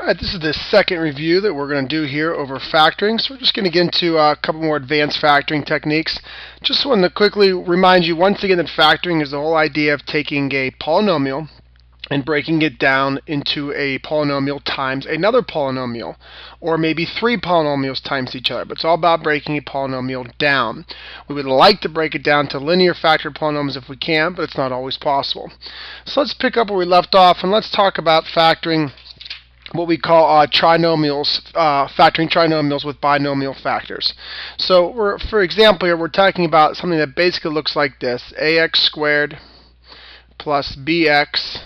Alright, this is the second review that we're going to do here over factoring. So we're just going to get into uh, a couple more advanced factoring techniques. Just want to quickly remind you once again that factoring is the whole idea of taking a polynomial and breaking it down into a polynomial times another polynomial, or maybe three polynomials times each other. But it's all about breaking a polynomial down. We would like to break it down to linear factored polynomials if we can, but it's not always possible. So let's pick up where we left off and let's talk about factoring what we call uh, trinomials, uh, factoring trinomials with binomial factors. So for example here, we're talking about something that basically looks like this, ax squared plus bx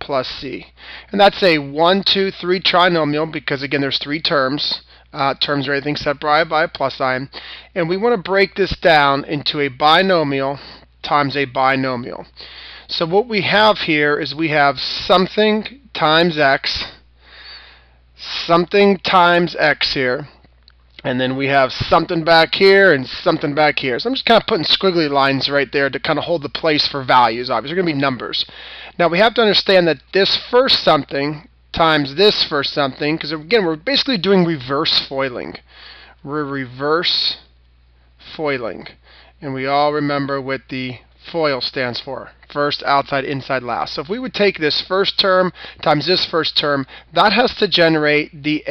plus c. And that's a 1, 2, 3 trinomial because again there's three terms. Uh, terms are anything separated by a plus sign. And we want to break this down into a binomial times a binomial. So what we have here is we have something times x, something times x here, and then we have something back here and something back here. So I'm just kind of putting squiggly lines right there to kind of hold the place for values. Obviously, they're going to be numbers. Now we have to understand that this first something times this first something, because again, we're basically doing reverse foiling. We're reverse foiling. And we all remember what the FOIL stands for. First, outside, inside, last. So if we would take this first term times this first term, that has to generate the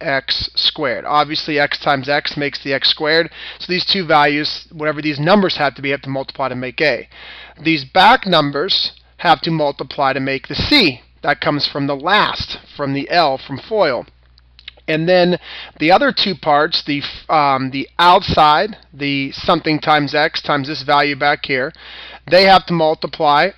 ax squared. Obviously, x times x makes the x squared. So these two values, whatever these numbers have to be, have to multiply to make a. These back numbers have to multiply to make the c. That comes from the last, from the L, from FOIL. And then the other two parts, the, um, the outside, the something times x times this value back here, they have to multiply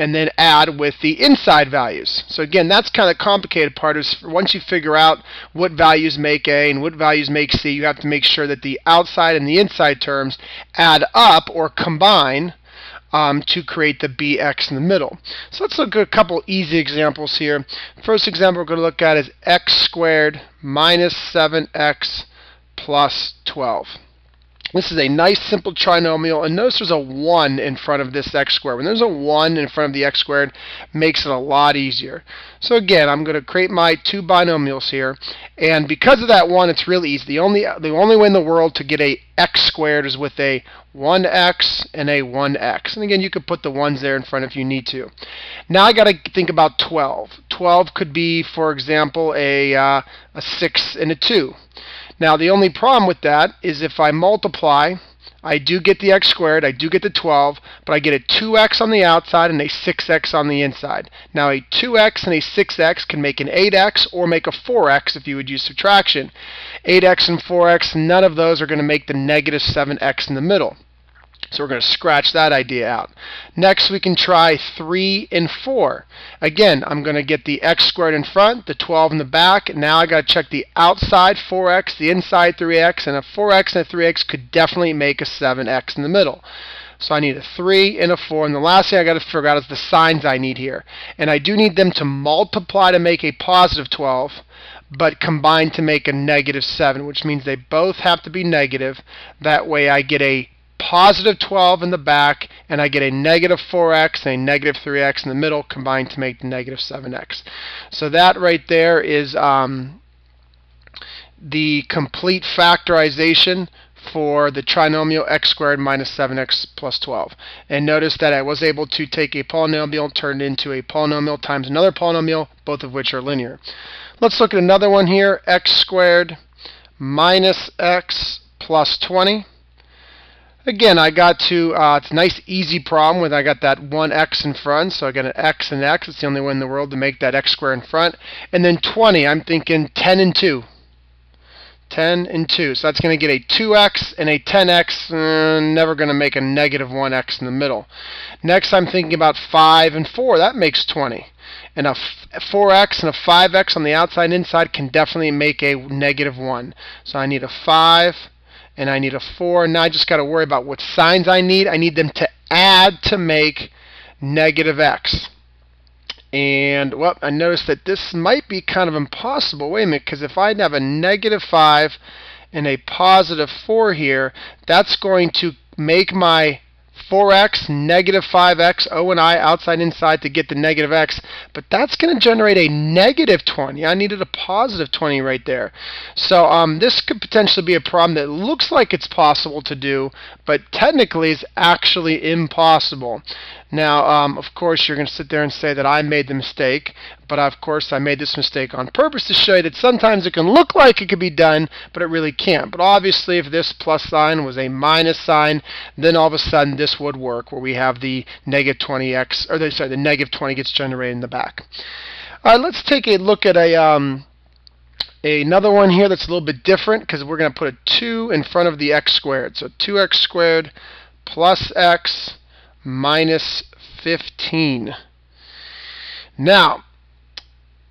and then add with the inside values. So again, that's kind of complicated part is once you figure out what values make A and what values make C, you have to make sure that the outside and the inside terms add up or combine um, to create the bx in the middle. So let's look at a couple easy examples here. First example we're going to look at is x squared minus 7x plus 12. This is a nice simple trinomial, and notice there's a 1 in front of this x squared. When there's a 1 in front of the x squared, makes it a lot easier. So again, I'm going to create my two binomials here, and because of that 1, it's really easy. The only, the only way in the world to get a x squared is with a 1x and a 1x. And again, you could put the 1s there in front if you need to. Now I got to think about 12. 12 could be, for example, a, uh, a 6 and a 2. Now the only problem with that is if I multiply, I do get the x squared, I do get the 12, but I get a 2x on the outside and a 6x on the inside. Now a 2x and a 6x can make an 8x or make a 4x if you would use subtraction. 8x and 4x, none of those are going to make the negative 7x in the middle. So we're going to scratch that idea out. Next we can try 3 and 4. Again, I'm going to get the x squared in front, the 12 in the back. Now I got to check the outside 4x, the inside 3x, and a 4x and a 3x could definitely make a 7x in the middle. So I need a 3 and a 4. And the last thing I got to figure out is the signs I need here. And I do need them to multiply to make a positive 12 but combine to make a negative 7, which means they both have to be negative. That way I get a positive 12 in the back, and I get a negative 4x and a negative 3x in the middle combined to make negative 7x. So that right there is um, the complete factorization for the trinomial x squared minus 7x plus 12. And notice that I was able to take a polynomial, turn it into a polynomial times another polynomial, both of which are linear. Let's look at another one here, x squared minus x plus 20. Again, I got to, uh, it's a nice easy problem with I got that one x in front, so I got an x and x. It's the only way in the world to make that x squared in front. And then 20, I'm thinking 10 and 2. 10 and 2. So that's going to get a 2x and a 10x, uh, never going to make a negative 1x in the middle. Next, I'm thinking about 5 and 4. That makes 20. And a 4x and a 5x on the outside and inside can definitely make a negative 1. So I need a 5 and I need a 4. Now I just got to worry about what signs I need. I need them to add to make negative x. And, well, I noticed that this might be kind of impossible. Wait a minute, because if I have a negative 5 and a positive 4 here, that's going to make my 4x, negative 5x, O and I, outside, inside to get the negative x, but that's going to generate a negative 20. I needed a positive 20 right there. So um, this could potentially be a problem that looks like it's possible to do, but technically is actually impossible. Now, um, of course, you're going to sit there and say that I made the mistake, but of course I made this mistake on purpose to show you that sometimes it can look like it could be done, but it really can't. But obviously, if this plus sign was a minus sign, then all of a sudden this would work, where we have the negative 20x, or the, sorry, the negative 20 gets generated in the back. All right, let's take a look at a um, another one here that's a little bit different because we're going to put a 2 in front of the x squared. So 2x squared plus x minus 15. Now,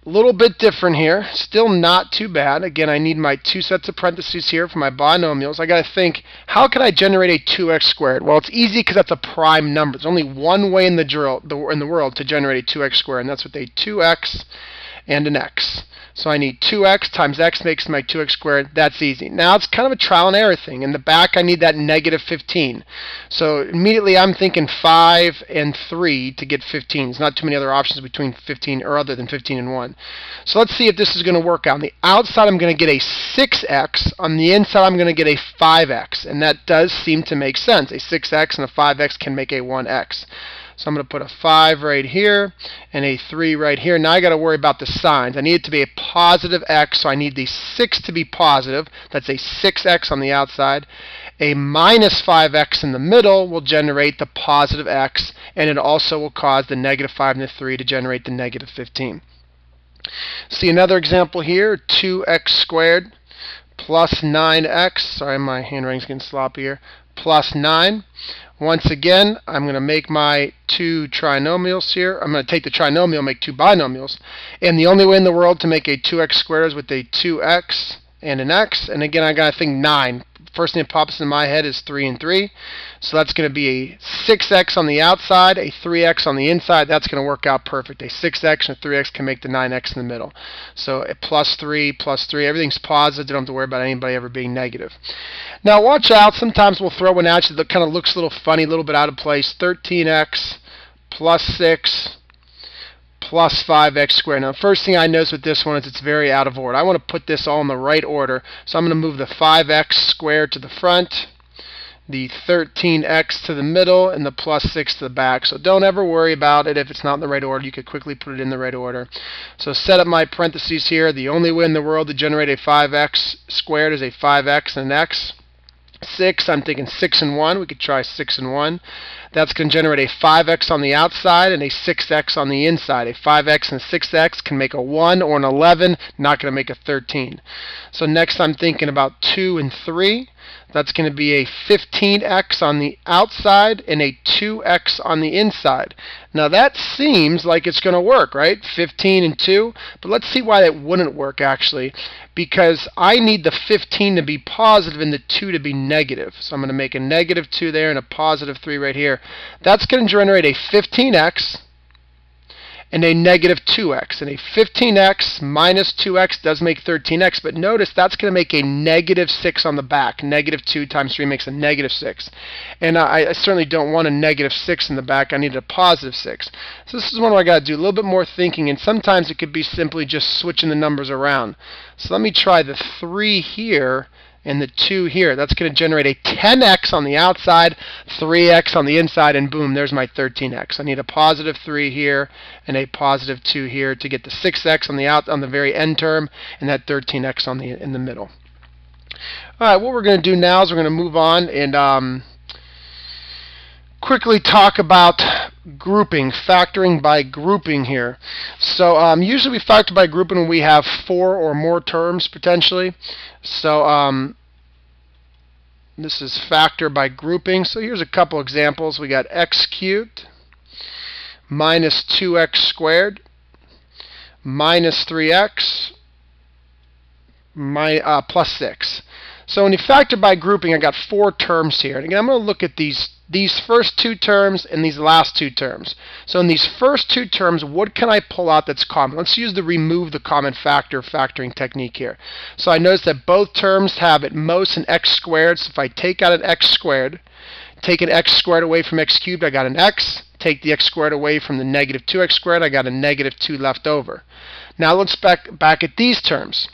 a little bit different here. Still not too bad. Again, I need my two sets of parentheses here for my binomials. I got to think, how can I generate a 2x squared? Well, it's easy because that's a prime number. There's only one way in the, drill, in the world to generate a 2x squared, and that's with a 2x and an x. So I need 2x times x makes my 2x squared. That's easy. Now it's kind of a trial and error thing. In the back, I need that negative 15. So immediately I'm thinking 5 and 3 to get 15. There's not too many other options between 15 or other than 15 and 1. So let's see if this is going to work out. On the outside, I'm going to get a 6x. On the inside, I'm going to get a 5x. And that does seem to make sense. A 6x and a 5x can make a 1x. So I'm going to put a 5 right here and a 3 right here. Now I got to worry about the signs. I need it to be a positive x, so I need the 6 to be positive. That's a 6x on the outside. A minus 5x in the middle will generate the positive x, and it also will cause the negative 5 and the 3 to generate the negative 15. See another example here, 2x squared plus 9x. Sorry, my handwriting's getting sloppy here. Plus 9. Once again, I'm going to make my two trinomials here. I'm going to take the trinomial, make two binomials. And the only way in the world to make a 2x squared is with a 2x and an x. And again, I got to think 9 first thing that pops in my head is 3 and 3. So that's going to be a 6x on the outside, a 3x on the inside. That's going to work out perfect. A 6x and a 3x can make the 9x in the middle. So a plus 3, plus 3, everything's positive. You don't have to worry about anybody ever being negative. Now watch out. Sometimes we'll throw one at you that kind of looks a little funny, a little bit out of place. 13x plus 6 plus 5x squared. Now, first thing I notice with this one is it's very out of order. I want to put this all in the right order, so I'm going to move the 5x squared to the front, the 13x to the middle, and the plus 6 to the back. So don't ever worry about it if it's not in the right order. You could quickly put it in the right order. So set up my parentheses here. The only way in the world to generate a 5x squared is a 5x and an x. 6, I'm thinking 6 and 1. We could try 6 and 1. That's going to generate a 5x on the outside and a 6x on the inside. A 5x and 6x can make a 1 or an 11, not going to make a 13. So next I'm thinking about 2 and 3. That's going to be a 15x on the outside and a 2x on the inside. Now that seems like it's going to work, right? 15 and 2. But let's see why that wouldn't work actually. Because I need the 15 to be positive and the 2 to be negative. So I'm going to make a negative 2 there and a positive 3 right here. That's going to generate a 15x and a negative 2x. And a 15x minus 2x does make 13x, but notice that's going to make a negative 6 on the back. Negative 2 times 3 makes a negative 6. And I, I certainly don't want a negative 6 in the back. I need a positive 6. So this is one where I got to do a little bit more thinking, and sometimes it could be simply just switching the numbers around. So let me try the 3 here and the 2 here. That's going to generate a 10x on the outside, 3x on the inside, and boom, there's my 13x. I need a positive 3 here and a positive 2 here to get the 6x on the out on the very end term and that 13x on the in the middle. All right, what we're going to do now is we're going to move on and um, quickly talk about grouping, factoring by grouping here. So um, usually we factor by grouping when we have four or more terms potentially. So um, this is factor by grouping. So here's a couple examples. We got x cubed minus 2x squared minus 3x my, uh, plus 6. So when you factor by grouping, I got four terms here. And again, I'm going to look at these these first two terms and these last two terms. So in these first two terms, what can I pull out that's common? Let's use the remove the common factor factoring technique here. So I notice that both terms have at most an x squared. So if I take out an x squared, Take an x squared away from x cubed, I got an x. Take the x squared away from the negative 2x squared, I got a negative 2 left over. Now let's back, back at these terms.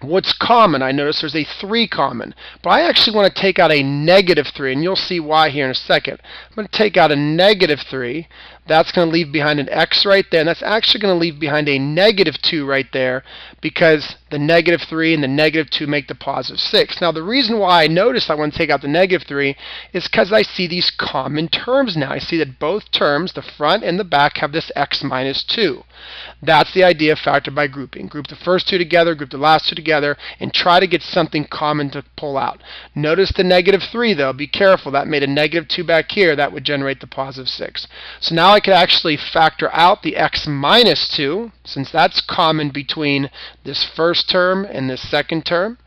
What's common? I notice there's a 3 common. But I actually want to take out a negative 3, and you'll see why here in a second. I'm going to take out a negative 3. That's going to leave behind an x right there, and that's actually going to leave behind a negative 2 right there because the negative 3 and the negative 2 make the positive 6. Now the reason why I notice I want to take out the negative 3 is because I see these common terms now. I see that both terms, the front and the back, have this x minus 2. That's the idea of factor by grouping. Group the first two together, group the last two together, and try to get something common to pull out. Notice the negative 3 though. Be careful. That made a negative 2 back here. That would generate the positive 6. So now I could actually factor out the x minus 2, since that's common between this first term and this second term.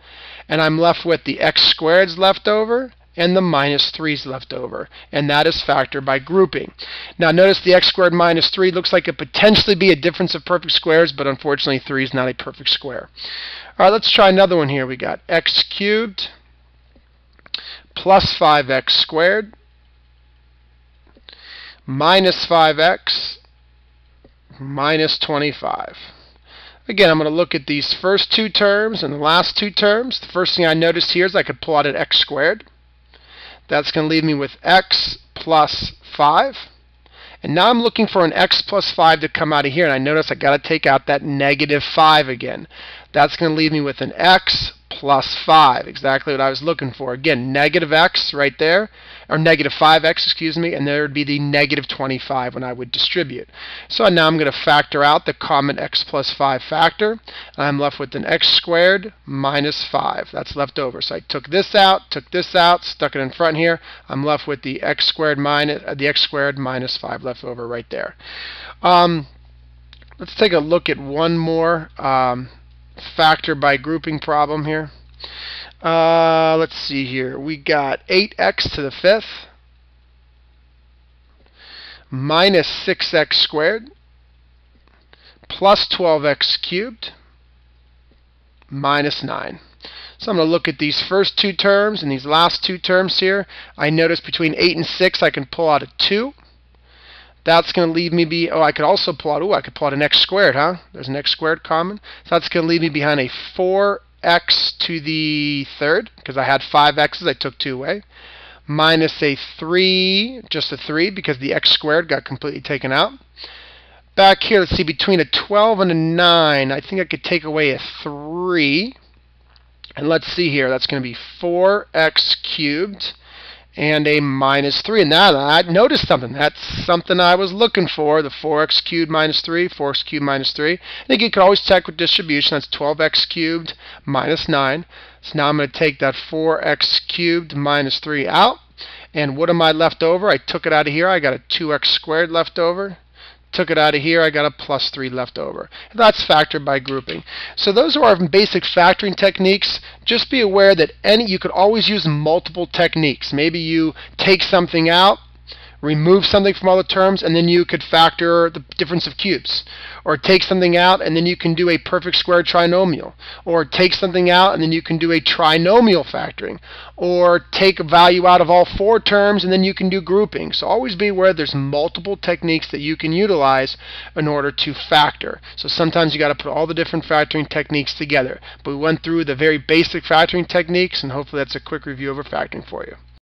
And I'm left with the x squareds left over and the 3 is left over. And that is factored by grouping. Now notice the x squared minus 3 looks like it potentially be a difference of perfect squares, but unfortunately 3 is not a perfect square. All right, let's try another one here. We got x cubed plus 5x squared minus 5x minus 25. Again, I'm going to look at these first two terms and the last two terms. The first thing I notice here is I could pull out an x squared. That's going to leave me with x plus 5. And now I'm looking for an x plus 5 to come out of here. And I notice i got to take out that negative 5 again. That's going to leave me with an x plus 5, exactly what I was looking for. Again, negative x right there, or negative 5x, excuse me, and there would be the negative 25 when I would distribute. So now I'm going to factor out the common x plus 5 factor, I'm left with an x squared minus 5. That's left over. So I took this out, took this out, stuck it in front here. I'm left with the x squared minus, uh, the x squared minus 5 left over right there. Um, let's take a look at one more. Um, factor by grouping problem here. Uh, let's see here. We got 8x to the fifth minus 6x squared plus 12x cubed minus 9. So I'm going to look at these first two terms and these last two terms here. I notice between 8 and 6 I can pull out a 2. That's going to leave me be, oh, I could also plot, oh, I could plot an x squared, huh? There's an x squared common. So that's going to leave me behind a 4x to the third, because I had 5 x's, I took 2 away, minus a 3, just a 3, because the x squared got completely taken out. Back here, let's see, between a 12 and a 9, I think I could take away a 3. And let's see here, that's going to be 4x cubed and a minus 3. And now I noticed something. That's something I was looking for, the 4x cubed minus 3, 4x cubed minus 3. And again, you can always check with distribution. That's 12x cubed minus 9. So now I'm going to take that 4x cubed minus 3 out. And what am I left over? I took it out of here. I got a 2x squared left over took it out of here, I got a plus 3 left over. That's factored by grouping. So those are our basic factoring techniques. Just be aware that any you could always use multiple techniques. Maybe you take something out remove something from all the terms, and then you could factor the difference of cubes. Or take something out, and then you can do a perfect square trinomial. Or take something out, and then you can do a trinomial factoring. Or take a value out of all four terms, and then you can do grouping. So always be aware there's multiple techniques that you can utilize in order to factor. So sometimes you got to put all the different factoring techniques together. But we went through the very basic factoring techniques, and hopefully that's a quick review of our factoring for you.